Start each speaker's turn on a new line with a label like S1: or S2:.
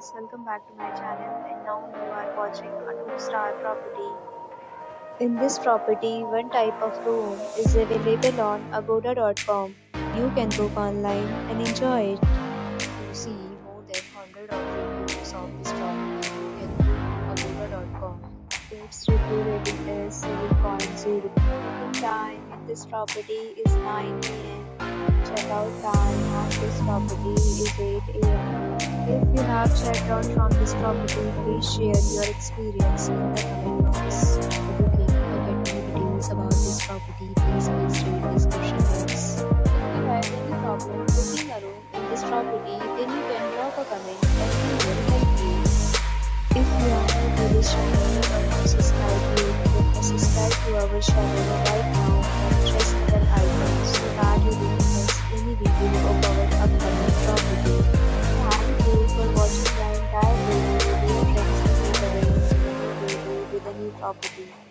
S1: guys, welcome back to my channel and now you are watching a 2-star property. In this property, one type of room is available on agoda.com. You can book online and enjoy it. To see more than 100 of reviews of this property, you can book agoda.com. Its review rating is 7.0. Booking time in this property is 9 am. Property is 8 am. If you have checked out from this property, please share your experience in the comment box. For booking or get more details about this property, please visit the description box. If you have any problem booking a room in this property, then you can drop a comment and we will help you. If you are new to this channel or not subscribe yet, subscribe to our channel right now property.